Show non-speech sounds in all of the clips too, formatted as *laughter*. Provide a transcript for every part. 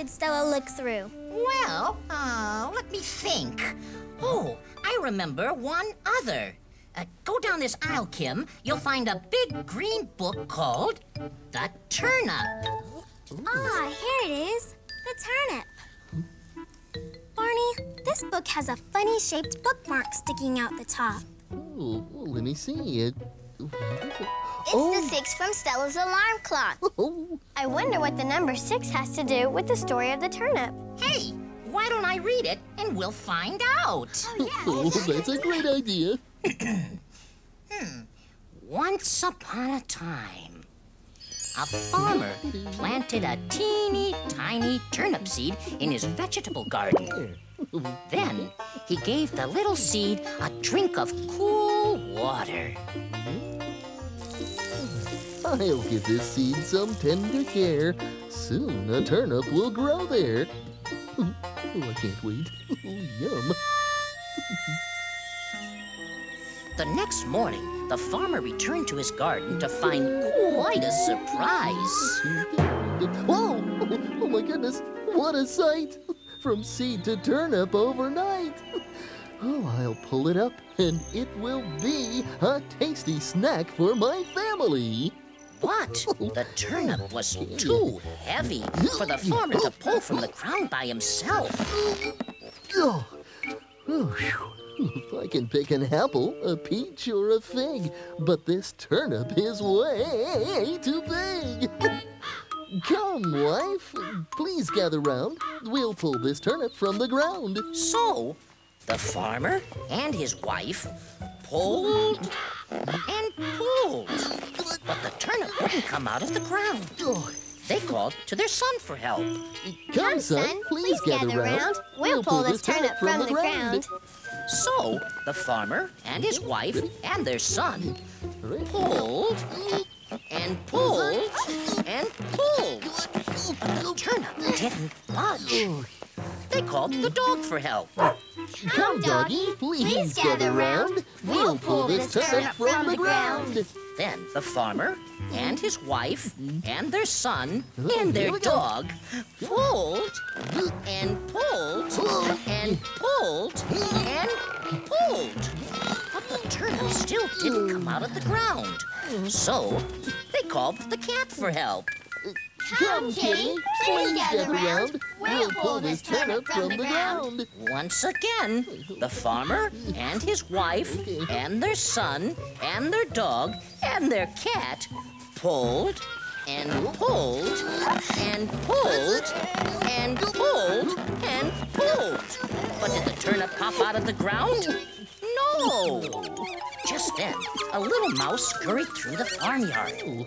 did Stella look through? Well, uh, let me think. Oh, I remember one other. Uh, go down this aisle, Kim. You'll find a big green book called The Turnip. Ah, here it is. The turnip. Barney, this book has a funny shaped bookmark sticking out the top. Oh, let me see it. Mm-hmm. It's Oh. the six from Stella's alarm clock. Oh, I wonder what the number six has to do with the story of the turnip. Hey, why don't I read it and we'll find out? oh, yeah, *laughs* oh, that's a great idea. *clears throat* Hmm. Once upon a time, a farmer planted a teeny tiny turnip seed in his vegetable garden. Then he gave the little seed a drink of cool water. Mm-hmm. I'll give this seed some tender care. Soon a turnip will grow there. Oh, I can't wait. Oh, yum. The next morning, the farmer returned to his garden to find quite a surprise. Whoa! Oh my goodness! What a sight! From seed to turnip overnight. Oh, I'll pull it up, and it will be a tasty snack for my family. But the turnip was too heavy for the farmer to pull from the ground by himself. Oh, oh. If I can pick an apple, a peach, or a fig, but this turnip is way too big. Come, wife, please gather round. We'll pull this turnip from the ground. So, the farmer and his wife pulled and pulled. But the turnip wouldn't come out of the ground. They called to their son for help. come, son, please, gather, round. We'll pull this turnip from the ground. So, the farmer and his wife and their son pulled and pulled and pulled. But the turnip didn't budge. They called the dog for help. Come, doggy, please, gather round. We'll pull this turnip from the ground. Then the farmer and his wife mm-hmm. and their son and their dog mm-hmm. pulled and pulled and pulled and pulled. But the turnip still didn't come out of the ground. So they called the cat for help. Come, kitty, please gather round. We'll pull this turnip from the ground. Once again, the farmer and his wife and their son and their dog and their cat pulled and pulled and pulled and pulled and pulled. But did the turnip pop out of the ground? No! Just then, a little mouse scurried through the farmyard.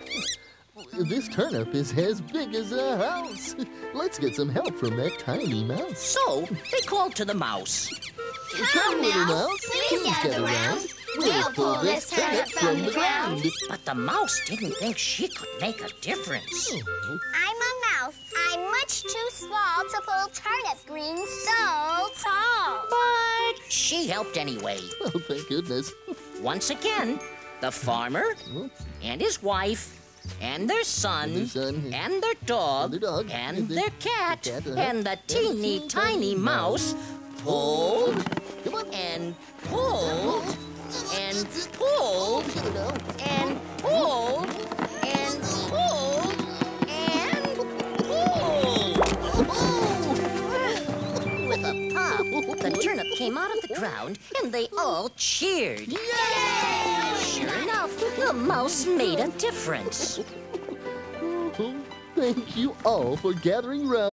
This turnip is as big as a house. Let's get some help from that tiny mouse. So they called to the mouse. Come, little mouse, please gather round. We'll pull this turnip from the ground. But the mouse didn't think she could make a difference. Oh, I'm a mouse. I'm much too small to pull turnip greens so tall. But she helped anyway. Oh, thank goodness. Once again, the farmer and his wife and their son And their son, and their dog and their dog, and and their cat cat, uh-huh, and the and teeny teeny tiny mouse pulled and pulled and pulled. Get it out. and pulled and pulled and pulled. With a pop, the turnip came out of the ground and they all cheered. Enough, mouse made a difference. *laughs* Thank you all for gathering round.